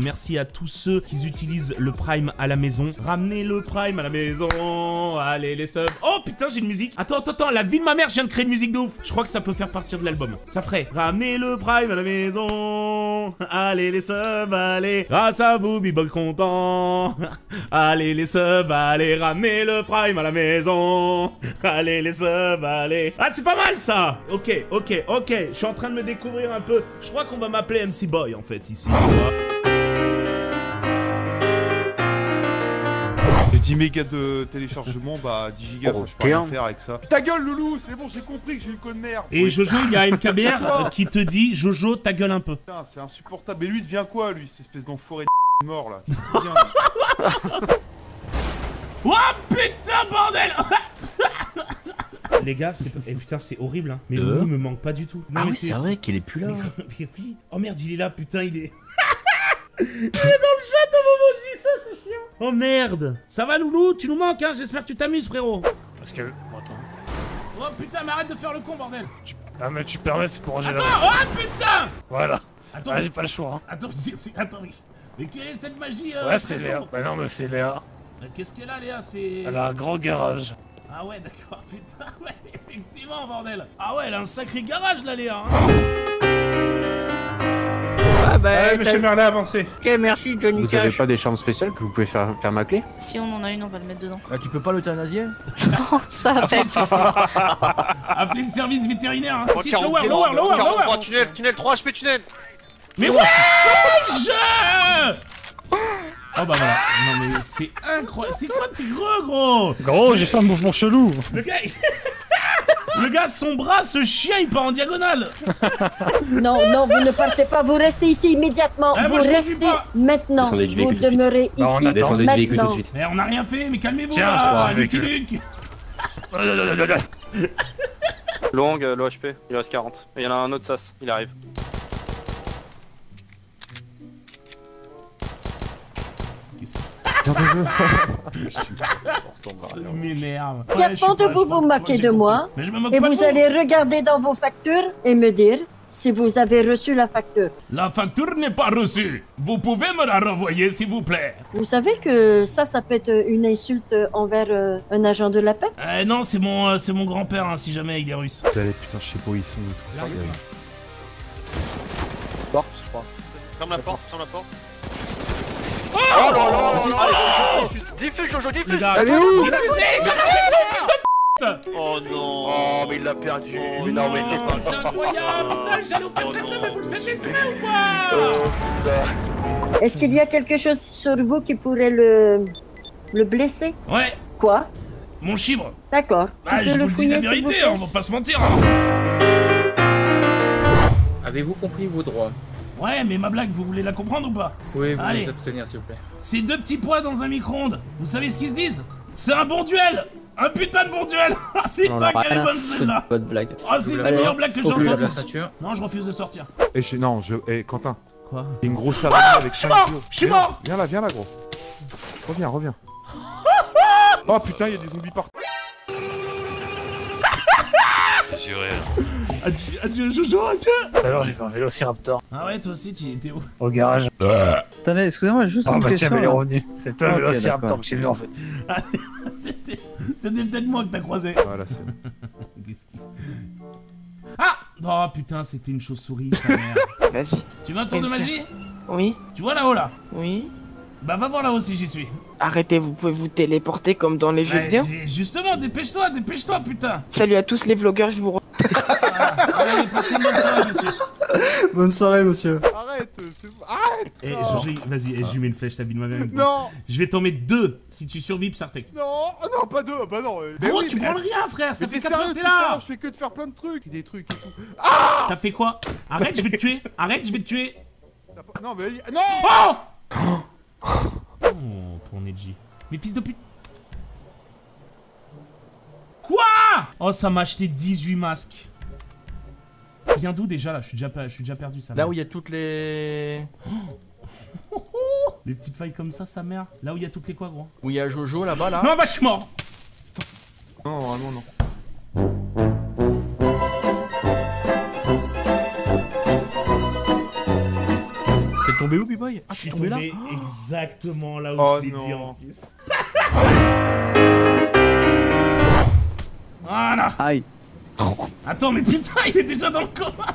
Merci à tous ceux qui utilisent le Prime à la maison. Ramenez le Prime à la maison. Allez les subs. Oh putain, j'ai une musique. Attends, attends, attends. La vie de ma mère, je viens de créer une musique de ouf. Je crois que ça peut faire partir de l'album. Ça ferait. Ramenez le Prime à la maison. Allez les subs, allez. Grâce à vous, Bibol content. Allez les subs, allez. Ramenez le Prime à la maison. Allez les subs, allez. Ah, c'est pas mal ça. Ok, ok, ok. Je suis en train de me découvrir un peu. Je crois qu'on va m'appeler MC Boy en fait ici. Tu vois. Les 10 mégas de téléchargement, bah 10 gigas, Oh, je peux rien faire avec ça. Ta gueule, Loulou, c'est bon, j'ai compris que j'ai une conne merde. Et Oui. Jojo, il y a MKBR qui te dit Jojo, ta gueule un peu. Putain, c'est insupportable. Mais lui, devient quoi, lui, cette espèce d'enfoiré de mort là? Bien. Oh putain, bordel Les gars, c'est eh, putain, c'est horrible, hein. Mais Euh Loulou me manque pas du tout. Non, Ah mais oui, c'est vrai qu'il est plus là. Mais, mais oui. Oh merde, il est là, putain, il est. il est dans le chat au moment où je dis ça, c'est chiant. Oh merde. Ça va, Loulou? Tu nous manques, hein? J'espère que tu t'amuses, frérot. Parce que. Bon, attends. Oh putain, mais arrête de faire le con, bordel. Ah, mais tu permets, c'est pour ranger la Attends, oh putain Voilà. Attends, Ah, j'ai pas le choix. Hein. attends, c'est- attends, mais. Mais quelle est cette magie euh, Ouais, c'est Léa. Bah non, mais c'est Léa. Qu'est-ce qu'elle a, Léa? C'est. Elle a un grand garage. Ah ouais, d'accord, putain, ouais, effectivement, bordel. Ah ouais, elle a un sacré garage, là, Léa. hein. Ah bah, Ouais, monsieur Merlin, avancez. ok, merci Johnny Vous avez pas des chambres spéciales que vous pouvez faire, faire ma clé Si on en a une, on va le mettre dedans. Bah, tu peux pas l'euthanasier? Ça va pas être Appelez le service vétérinaire, hein. Oh, Si, 40, lower, lower, lower, 43, lower. tunnel, tunnel 3 HP tunnel Mais ouais. Oh bah voilà, non mais c'est incroyable, c'est quoi tes gros gros Gros, j'ai fait un mouvement chelou. Le gars, le gars, son bras, ce chien, il part en diagonale Non, non, vous ne partez pas, vous restez ici immédiatement. Ah, vous moi, restez maintenant. Vous demeurez Bah, on ici attend. Descendez du véhicule tout de suite. Mais on n'a rien fait, mais calmez-vous Tiens, je avec Lucky eux. Luke Long, euh, low HP, il reste 40. Et il y en a un autre sas, il arrive. Ça m'énerve Tiens, vous vous moquez de moi, Mais je me moque Et pas de vous allez regarder dans vos factures et me dire si vous avez reçu la facture. La facture n'est pas reçue Vous pouvez me la renvoyer, s'il vous plaît Vous savez que ça, ça peut être une insulte envers euh, un agent de la paix? Euh, non, c'est mon, euh, c'est mon grand-père, hein, si jamais il est russe. Allez, putain, je sais pas où ils sont. Là. Porte, je crois. Ferme la porte, ferme la porte. Oh, Oh là là Diffuse Jojo, diffuse. Elle est où diffusez, cachez son fils de Oh non. Oh mais il l'a perdu. Mais Non, non mais c'est incroyable. Putain, j'allais vous faire ça, mais vous le faites exprès ou quoi Est-ce qu'il y a quelque chose sur vous qui pourrait le, le blesser? Ouais, Quoi? Mon chibre. D'accord. Ah, Tu je vous le le dis la vérité, plaît? on va pas se mentir Avez-vous compris vos droits? Ouais, mais ma blague, vous voulez la comprendre ou pas Pouvez vous Allez. vous abstenir s'il vous plaît C'est deux petits pois dans un micro-ondes Vous savez ce qu'ils se disent C'est un bon duel Un putain de bon duel Ah putain, quelle est bonne celle-là blague. Oh, c'est une des Allez, meilleures blagues que j'ai la ceinture. Non, je refuse de sortir. Et je... Non, je. Eh, Quentin, Quoi j'ai une grosse araignée avec je suis 5 mort. Je suis mort Viens là, viens là, gros. Reviens, reviens. Oh putain, il y a des zombies partout. Adieu, adieu, Jojo, adieu Tout à l'heure, j'ai fait un vélociraptor Ah ouais, toi aussi, tu étais où? Au garage. Attendez, excusez-moi, juste Ah une bah tiens, question. mais il est là. revenu. C'est toi le Ok, vélociraptor que j'ai vu en fait. C'était c'était peut-être moi que t'as croisé. Voilà, c'est. Qu'est-ce qu'il- Ah Oh putain, c'était une chauve-souris, sa mère. Vas-y. tu veux un tour de magie? Oui, Tu vois là-haut là? Oui. Bah va voir là-haut si j'y suis. Arrêtez, vous pouvez vous téléporter comme dans les jeux Bah, vidéo. et Justement, dépêche-toi, dépêche-toi, putain Salut à tous les vlogueurs, je vous re... Allez, passez une bonne soirée, monsieur Bonne soirée, monsieur. Arrête, c'est. Arrête Eh, vas-y, eh, je lui mets une flèche, ta vie de ma mère. Non Je vais t'en mettre deux si tu survis Psartek. Non oh Non, pas deux Bah non euh, mais Gros, oui, tu mais- prends rien, frère, ça Mais fait t'es 4 heures que t'es là Je fais que de faire plein de trucs, des trucs et tout. T'as fait quoi? Arrête, je vais te tuer Arrête, je vais te tuer T'as Non, mais. Non Oh Oh, ton Edgy. Mais fils de pute Quoi? Oh, ça m'a acheté 18 masques. Viens d'où déjà là? Je suis déjà, je suis déjà perdu ça. Là où il y a toutes les. Des petites failles comme ça, sa mère? Là où il y a toutes les quoi, gros? Où il y a Jojo là-bas là. Non, bah je suis mort Non, vraiment non. Ton tombé où, B-Boy Ah, Je suis tombé exactement là où Oh je l'ai dit non. en plus. Voilà Aïe. Attends, mais putain, il est déjà dans le coma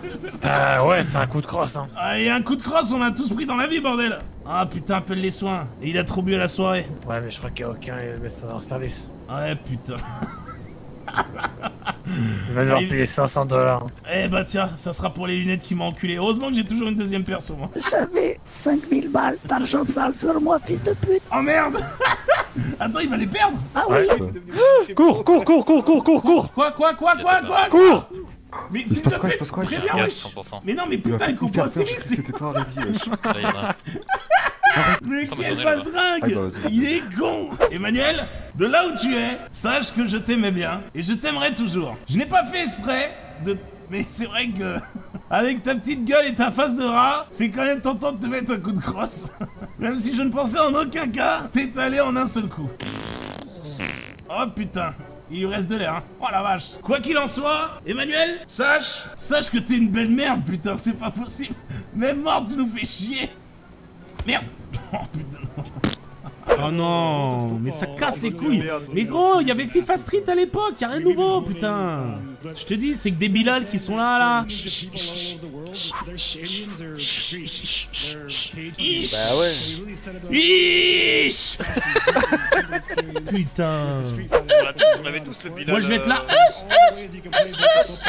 Ah ouais, c'est un coup de crosse, hein. Ah, il y a un coup de crosse, on a tous pris dans la vie, bordel Ah putain, appelle les soins. Et il a trop bu à la soirée. Ouais, mais je crois qu'il y a aucun médecin en service. Ouais, putain. Il va devoir Il- payer 500 dollars. Eh bah tiens, ça sera pour les lunettes qui m'ont enculé. Heureusement que j'ai toujours une deuxième paire sur moi. J'avais 5000 balles d'argent sale sur moi, fils de pute. Oh merde Attends, il va les perdre Ah oui. Cours, cours, cours, cours, cours, cours, cours Quoi, quoi, quoi, quoi, quoi Cours Mais Il se passe quoi, il se passe quoi, il se passe quoi Mais non, mais putain, il comprend assez vite C'était toi, Reddy, wesh. Ah, baldringue bah, vas-y. Il est con Emmanuel, de là où tu es, sache que je t'aimais bien et je t'aimerai toujours. Je n'ai pas fait exprès de... Mais c'est vrai que... Avec ta petite gueule et ta face de rat, c'est quand même tentant de te mettre un coup de crosse. Même si je ne pensais en aucun cas t'étaler en un seul coup. Oh putain il lui reste de l'air, hein. Oh la vache. Quoi qu'il en soit, Emmanuel, sache, sache que t'es une belle merde, putain, c'est pas possible. Même mort, tu nous fais chier. Merde. Oh putain. Oh non, mais ça casse les couilles. Mais gros, il y avait FIFA Street à l'époque, y a rien de nouveau, putain. Je te dis, c'est que des Bilal qui sont là, là. Ish. Bah ouais. Ish. Putain. On avait tous le bilan. Moi je vais être là. Us.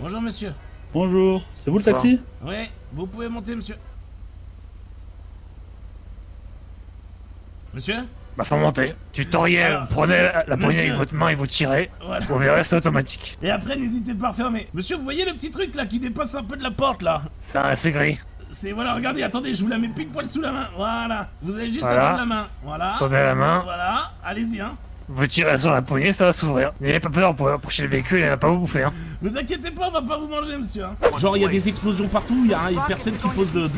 Bonjour monsieur. Bonjour, c'est vous le taxi? Ouais, vous pouvez monter monsieur. Monsieur Bah faut monter. Tutoriel, Alors, vous prenez la, la poignée avec votre main et vous tirez. Voilà. Vous verrez, c'est automatique. Et après n'hésitez pas à refermer. Monsieur, vous voyez le petit truc là qui dépasse un peu de la porte là Ça, c'est gris. C'est voilà, regardez, attendez, je vous la mets pile poil sous la main. Voilà. Vous avez juste Voilà. à tendre la main. Voilà. Tendez la main. Voilà, allez-y hein. Vous tirez sur la poignée, ça va s'ouvrir. N'ayez pas peur pour approcher le véhicule, il va pas vous bouffer. Hein. Vous inquiétez pas, on va pas vous manger monsieur. hein. Genre il y a des explosions partout, il y a, y a personne qui pose de...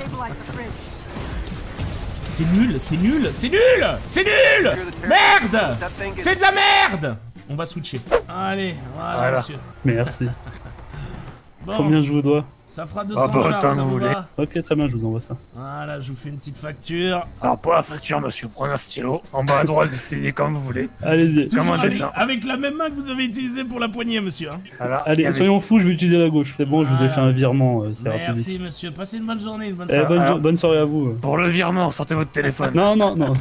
C'est nul, c'est nul, c'est nul C'est nul Merde C'est de la merde On va switcher. Allez, voilà, Voilà. monsieur. Merci. Bon, Combien je vous dois ça fera 200 Ah bah, dollars, autant ça que vous vous voulez. va Ok, très bien, je vous envoie ça. Voilà, je vous fais une petite facture. Alors pour la facture, monsieur, prenez un stylo. En bas à droite, vous signez comme vous voulez. Allez-y. Comment avec, ça avec la même main que vous avez utilisée pour la poignée, monsieur. hein. Voilà. Allez, Avec- soyons fous, je vais utiliser la gauche. C'est bon, je vous ai fait un virement, euh, rapide. Merci, monsieur. Passez une bonne journée, une bonne Eh, soirée. bonne, Alors- bonne soirée à vous. euh. Pour le virement, sortez votre téléphone. Non, non, non.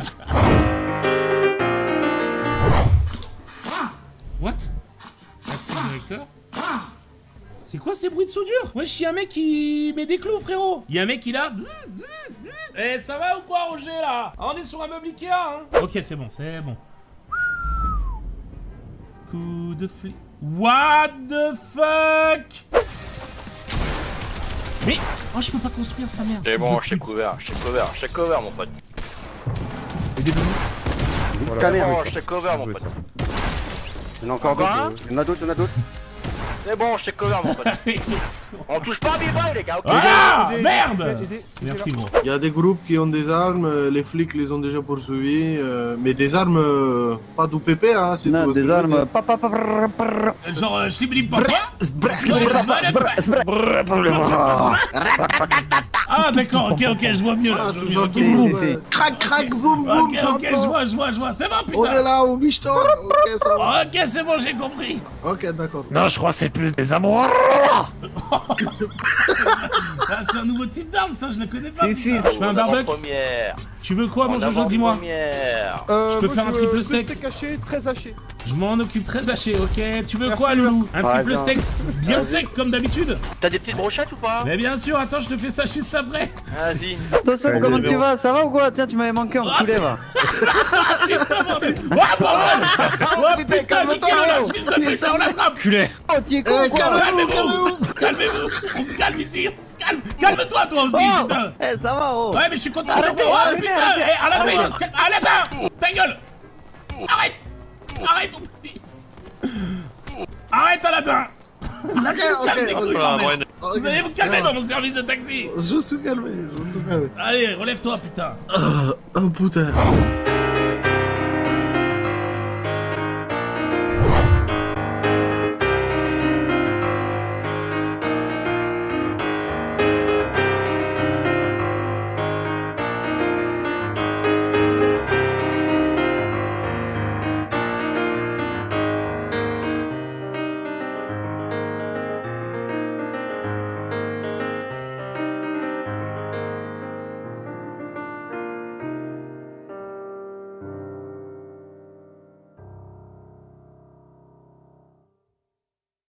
What? Taxi directeur C'est quoi ces bruits de soudure? Wesh, y'a un mec qui met des clous, frérot Y'a un mec qui là... Eh, ça va ou quoi, Roger, là? Ah, On est sur un meuble Ikea, hein Ok, c'est bon, c'est bon. Coup de flic... What the fuck? Mais... Oh, je peux pas construire sa merde. C'est bon, je t'ai couvert, je t'ai couvert, je t'ai couvert, mon pote. C'est bon, je t'ai couvert, mon pote. Il y en a encore d'autres. Il y en a d'autres, il y en a d'autres. C'est bon, je t'ai couvert, mon pote. On touche pas à B-Boy, les gars, ok Ah Merde Merci, gros. Il y a des groupes qui ont des armes, euh, les flics les ont déjà poursuivis, euh, mais des armes, euh, pas d'OPP, hein, c'est Non, tout, des armes. tout. Pa, pa, pa, brr, brr. Genre, euh, je t'oublie pas quoi Ah d'accord, ok, ok, je vois mieux là. Ah, je c'est vois mieux, gentil. ok. fait. Crac, crac, boum, boum, Ok, ok, je vois, je vois, je vois, c'est bon On est putain là au ok, ça va. Ok, c'est bon, j'ai compris Ok, d'accord. Non, je crois que c'est plus des amours. Ah, c'est un nouveau type d'arme, ça, je le connais pas Si, putain. si. Je fais un barbecue première. Tu veux quoi, mon Jojo, dis-moi première. Euh, Je peux moi, faire un triple steak. hachés, très hachés. Je m'en occupe très haché, ok Tu veux Merci, quoi, Loulou Un Ouais, triple steak bien sec, comme d'habitude T'as des petites brochettes ou pas Mais bien sûr, attends, je te fais ça juste après Vas-y. Comment tu vas Ça va ou quoi? Tiens, tu m'avais manqué en poulet, va. Putain, bordel Oh putain, calme-toi, on oh. l'attrape. Oh, tu es con Eh, quoi Calmez-vous On se calme ici, on se calme Calme-toi, toi aussi, Oh putain Eh, ça va, oh Ouais, mais je suis content Arrêtez, putain arrêtez. Eh, Ah, il se calme. Ta gueule Arrête Arrête, on dit Arrête, Aladdin Là, je vous ok, casse les ok. couilles, Voilà, bordel. ouais. Ok, Vous allez vous calmer dans mon service de taxi Je me suis calmé, je me suis calmé. Allez, relève-toi, putain Oh putain.